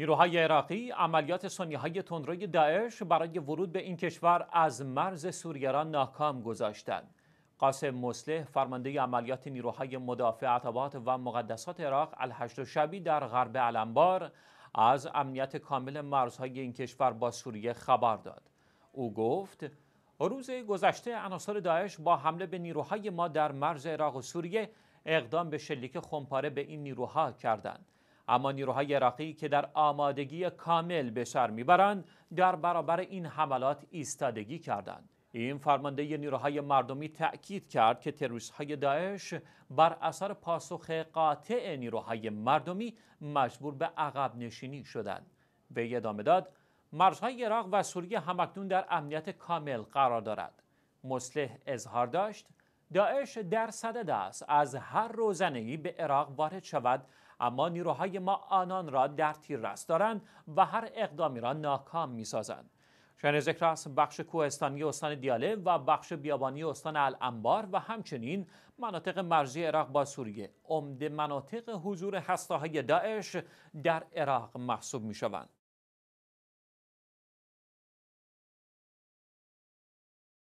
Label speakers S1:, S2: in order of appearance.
S1: نیروهای عراقی عملیات های تندروی داعش برای ورود به این کشور از مرز سوریه را ناکام گذاشتند. قاسم مسلح فرمانده عملیات نیروهای مدافع عطبات و مقدسات عراق الحشد شبی در غرب علمبار از امنیت کامل مرزهای این کشور با سوریه خبر داد. او گفت روز گذشته عناصر داعش با حمله به نیروهای ما در مرز عراق و سوریه اقدام به شلیک خمپاره به این نیروها کردند. اما نیروهای عراقی که در آمادگی کامل به سر می‌برند در برابر این حملات ایستادگی کردند این فرمانده نیروهای مردمی تأکید کرد که تروریست های داعش بر اثر پاسخ قاطع نیروهای مردمی مجبور به عقب نشینی شدند. به ادامه داد مرزهای عراق و سوریه همکنون در امنیت کامل قرار دارد. مسلح اظهار داشت داعش در صدد است از هر روزنه‌ای به عراق وارد شود اما نیروهای ما آنان را در تیررس دارند و هر اقدامی را ناکام می‌سازند شاین ذکر است بخش کوهستانی استان دیاله و بخش بیابانی استان الانبار و همچنین مناطق مرزی عراق با سوریه عمده مناطق حضور هسته‌های داعش در عراق محسوب می شوند.